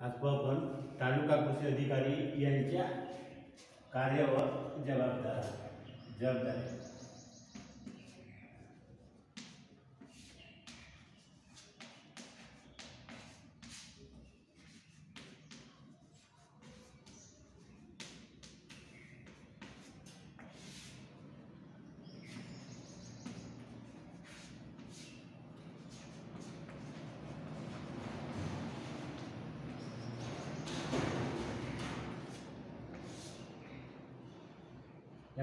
आज पाहू आपण तालुका कृषी अधिकारी यांच्या कार्यावर व जबाबदार जबाबदारी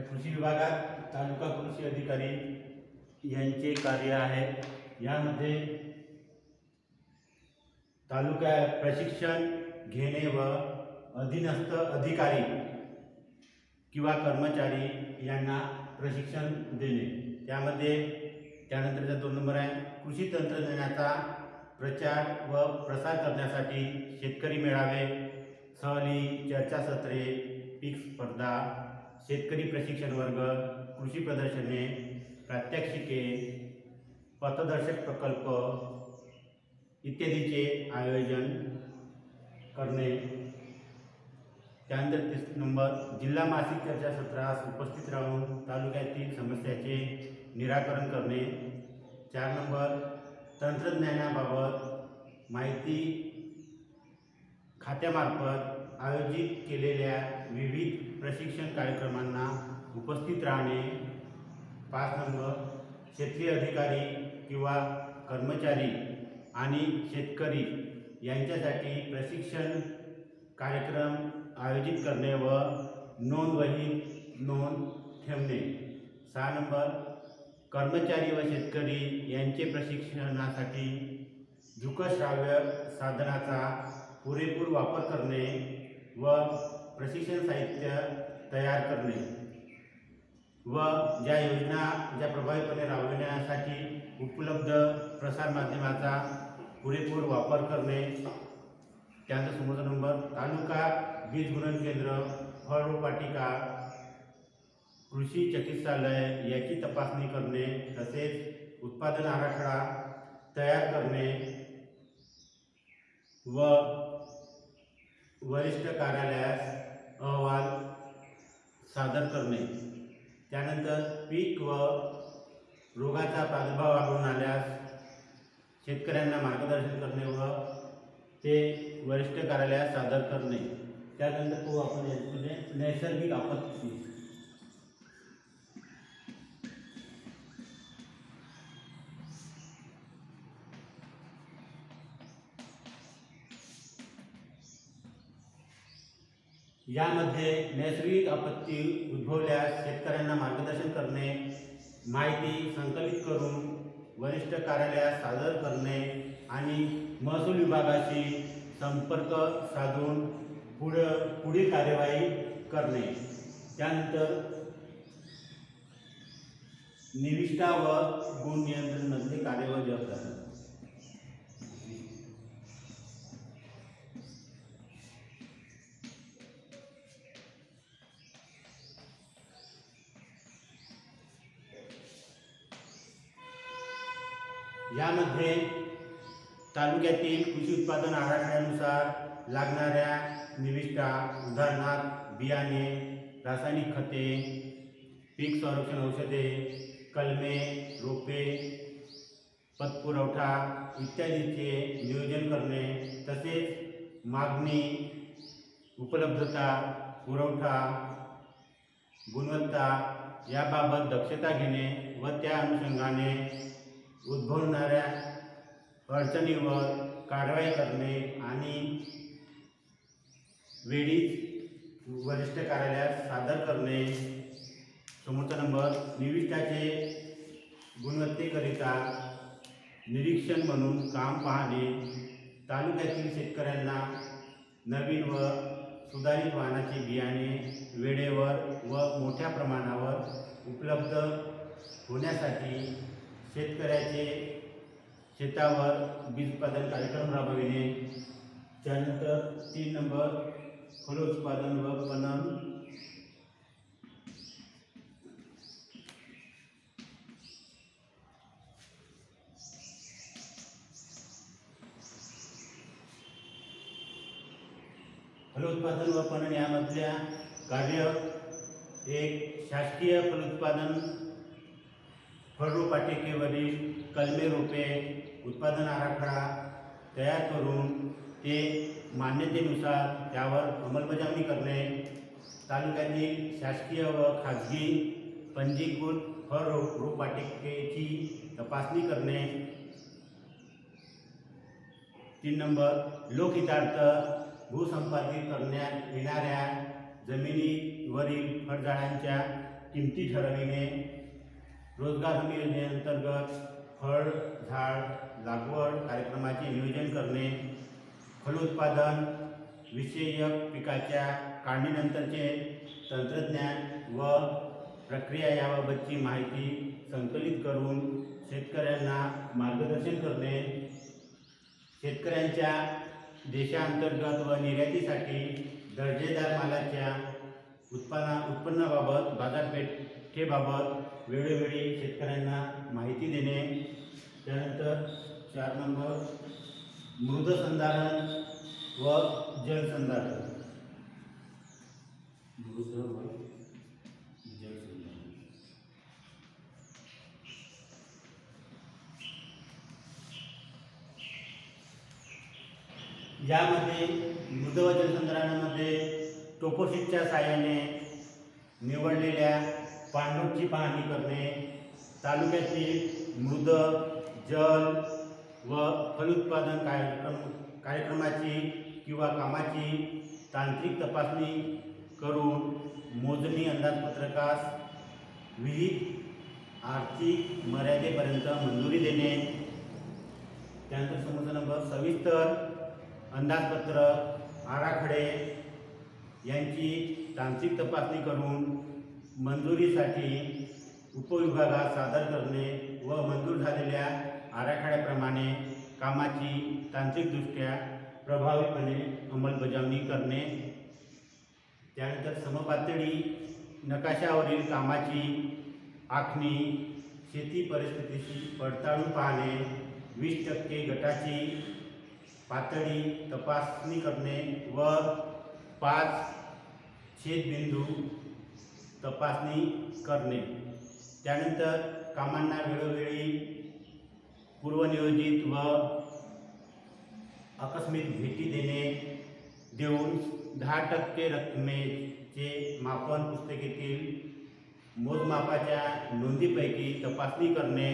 कृषी विभागात तालुका कृषी अधिकारी यांचे कार्य आहे. यामध्ये तालुका प्रशिक्षण घेणे व अधीनस्थ अधिकारी किंवा कर्मचारी यांना प्रशिक्षण देणे. त्यामध्ये त्यानंतरचा दोन नंबर आहे कृषी तंत्रज्ञानाचा प्रचार व प्रसार करण्यासाठी शेतकरी मेळावे सहली चर्चासत्रे पीक स्पर्धा शेतकरी प्रशिक्षण वर्ग कृषी प्रदर्शने प्रात्यक्षिके पथदर्शक प्रकल्प इत्यादीचे आयोजन करणे. त्यानंतर तीस नंबर जिल्हा मासिक चर्चासत्रास उपस्थित राहून तालुक्यातील समस्याचे निराकरण करणे. चार नंबर तंत्रज्ञानाबाबत माहिती खात्यामार्फत आयोजित केलेल्या विविध प्रशिक्षण कार्यक्रमांना उपस्थित राहणे पाच नंबर क्षेत्रीय अधिकारी किंवा कर्मचारी आणि शेतकरी यांच्यासाठी प्रशिक्षण कार्यक्रम आयोजित करणे व नोंदवही नोंद ठेवणे. सहा नंबर कर्मचारी व शेतकरी यांचे प्रशिक्षणासाठी दृकश्राव्य साधनाचा पुरेपूर वापर करणे व प्रशिक्षण साहित्य तयार करणे. व ज्या योजना ज्या प्रभावीपणे राबविण्यासाठी उपलब्ध प्रसारमाध्यमाचा पुरेपूर वापर करणे. त्यानंतर नंबर, तालुका बीज गुणन केंद्र फळरोपवाटिका कृषी चिकित्सालय याची तपासणी करणे, तसेच उत्पादन आराखडा तयार करणे. व वरिष्ठ कार्यालयास अहवाल सादर करणे. त्यानंतर पीक व रोगाचा प्रादुर्भाव आढळून आल्यास शेतकऱ्यांना मार्गदर्शन करणे व ते वरिष्ठ कार्यालयात सादर करणे. त्यानंतर तो आपण म्हणजे नैसर्गिक आपत्ती. यामध्ये नैसर्गिक आपत्ती उद्भवल्यास शेतकऱ्यांना मार्गदर्शन करणे माहिती संकलित करून वरिष्ठ कार्यालयात सादर करणे आणि महसूल विभागाशी संपर्क साधून पुढं पुढील कार्यवाही करणे. त्यानंतर निविष्ठा व गुण नियंत्रणमधले कार्य व जबाबदारी. यामध्ये तालुक्यातील कृषी उत्पादन आराखड्यानुसार लागणाऱ्या निविष्ठा उदाहरणार्थ बियाणे रासायनिक खते पीक संरक्षण औषधे कलमे रोपे पतपुरवठा इत्यादीचे नियोजन करणे तसेच मागणी उपलब्धता पुरवठा गुणवत्ता याबाबत दक्षता घेणे व त्या अनुषंगाने उद्भवणाऱ्या अडचणीवर कारवाई करणे आणि वेळीच वरिष्ठ कार्यालयात सादर करणे. समोरचा नंबर निविष्ठाचे गुणवत्तेकरिता निरीक्षण म्हणून काम पाहणे. तालुक्यातील शेतकऱ्यांना नवीन व सुधारित वाहनाचे बियाणे वेळेवर व मोठ्या प्रमाणावर उपलब्ध होण्यासाठी शेतकऱ्याचे शेतावर बीज उत्पादन कार्यक्रम राबविणे. त्यानंतर तीन नंबर फलोत्पादन व पणन. फलोत्पादन व पणन यामधल्या कार्य एक शासकीय फलोत्पादन फळरूपाटिकेवरील कलमे रोपे उत्पादन आराखडा तयार करून ते मान्यतेनुसार त्यावर अंमलबजावणी करणे. तालुक्यातील शासकीय व खाजगी पंजीकृत फळ रो रोपवाटिकेची तपासणी करणे. तीन नंबर लोकहितार्थ भूसंपादित करण्यात येणाऱ्या जमिनीवरील फळझाडांच्या किमती ठरविणे. रोजगार हमी योजनेअंतर्गत फळ झाड लागवड कार्यक्रमाचे नियोजन करणे फलोत्पादन विषयक पिकाच्या काढणीनंतरचे तंत्रज्ञान व प्रक्रिया याबाबतची माहिती संकलित करून शेतकऱ्यांना मार्गदर्शन करणे शेतकऱ्यांच्या देशांतर्गत व निर्यातीसाठी दर्जेदार मालाच्या उत्पन्ना उत्पन्नाबाबत बाजारपेठेबाबत वेळोवेळी शेतकऱ्यांना माहिती देणे त्यानंतर चार नंबर मृदसंधारण व जलसंधारण. मृद व जलसंधारण. यामध्ये मृद व जलसंधारणामध्ये टोपोशीटच्या साहाय्याने निवडलेल्या पाणलोटची पाहणी करणे तालुक्यातील मृद जल व फलोत्पादन कार्यक्रम कार्यक्रमाची किंवा कामाची तांत्रिक तपासणी करून मोजणी अंदाजपत्रकास विहित आर्थिक मर्यादेपर्यंत मंजुरी देणे. त्यानंतर समस्या नंबर सविस्तर अंदाजपत्र आराखडे यांची तांत्रिक तपासणी करून मंजुरीसाठी उपविभागात सादर करणे व मंजूर झालेल्या आराखड्याप्रमाणे कामाची तांत्रिकदृष्ट्या प्रभावीपणे अंमलबजावणी करणे. त्यानंतर समपातळी नकाशावरील कामाची आखणी शेती परिस्थितीशी पडताळून पाहणे वीस टक्के गटाची पातळी तपासणी करणे व पाच छेदबिंदू तपासणी करणे. त्यानंतर कामांना वेळोवेळी पूर्वनियोजित व आकस्मिक भेटी देणे देऊन दहा टक्के रकमेचे मापन पुस्तकेतील मोजमापाच्या नोंदीपैकी तपासणी करणे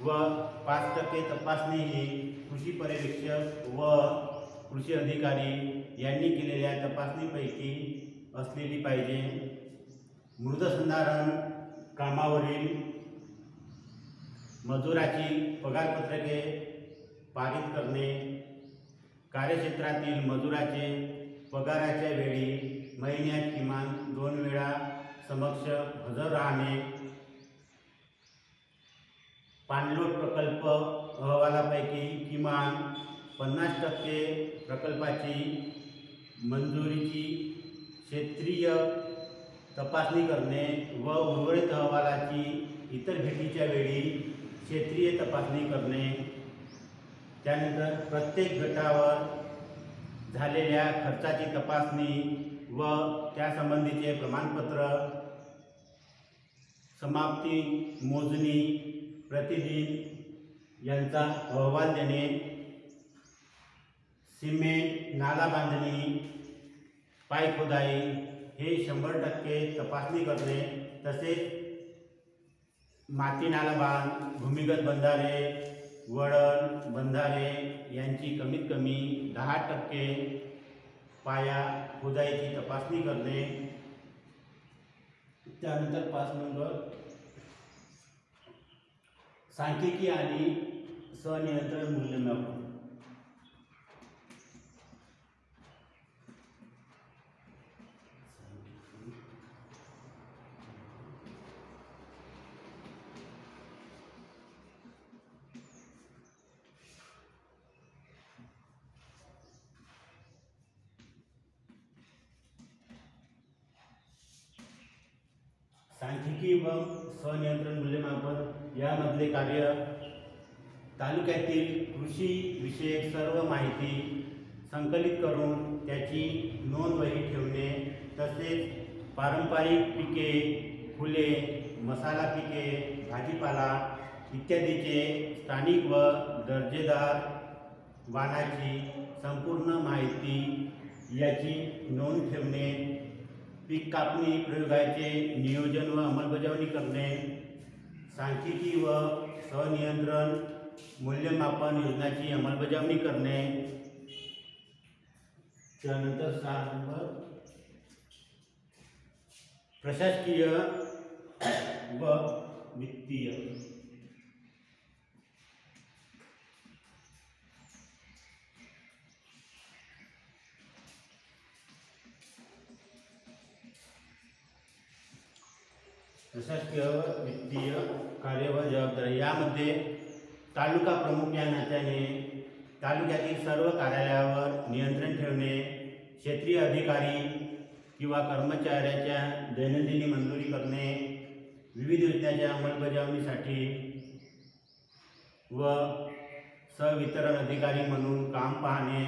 व पाच टक्के तपासणी ही कृषी पर्यवेक्षक व कृषी अधिकारी यांनी केलेल्या तपासणीपैकी असलेली पाहिजे. मृदसंधारण कामावरील मजुराची पगारपत्रके पारित करणे कार्यक्षेत्रातील मजुराचे पगाराच्या वेळी महिन्यात किमान दोन वेळा समक्ष हजर राहणे पाणलोट प्रकल्प अहवालापैकी किमान पन्नास टक्के प्रकल्पाची मंजुरीची क्षेत्रीय तपासणी करणे व उर्वरित अहवालाची इतर भेटीच्या वेळी क्षेत्रीय तपासणी करणे. त्यानंतर प्रत्येक गटावर झालेल्या खर्चाची तपासणी व त्यासंबंधीचे प्रमाणपत्र समाप्ती मोजणी प्रतिदिन यांचा अहवाल देणे सिमेंट नाला बांधणी पाय खोदाई हे शंभर टक्के तपासणी करणे तसेच माती नाला बांध भूमिगत बंधारे वळण बंधारे यांची कमीत कमी दहा टक्के पाया खुदाईची तपासणी करणे. त्यानंतर पाच नंबर. सांख्यिकी आणि स्वनियंत्रण मूल्यमापन. सांख्यिकी व स्वनियंत्रण मूल्यमापन यामधले कार्य तालुक्यातील कृषी विषयक सर्व माहिती संकलित करून त्याची नोंदवही ठेवणे तसेच पारंपरिक पिके फुले मसाला पिके भाजीपाला इत्यादीचे स्थानिक व दर्जेदार वाणाची संपूर्ण माहिती याची नोंद ठेवणे पीक कापणी प्रयोगाचे नियोजन व अंमलबजावणी करणे सांख्यिकी व स्वनियंत्रण मूल्यमापन योजनाची अंमलबजावणी करणे त्यानंतर सहा नंबर प्रशासकीय व वित्तीय प्रशासकीय वित्तीय कार्य व जबाबदारी यामध्ये तालुका प्रमुख या नात्याने तालुक्यातील सर्व कार्यालयावर नियंत्रण ठेवणे क्षेत्रीय अधिकारी किंवा कर्मचाऱ्याच्या दैनंदिनी मंजुरी करणे विविध योजनांच्या अंमलबजावणीसाठी व सवितरण अधिकारी म्हणून काम पाहणे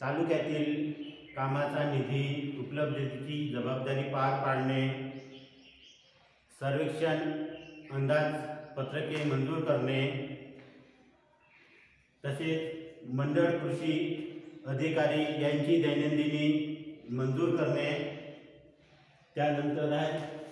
तालुक्यातील कामाचा निधी उपलब्धतेची जबाबदारी पार पाडणे सर्वेक्षण अंदाजपत्रके मंजूर करणे तसेच मंडळ कृषी अधिकारी यांची दैनंदिनी मंजूर करणे त्यानंतर आहे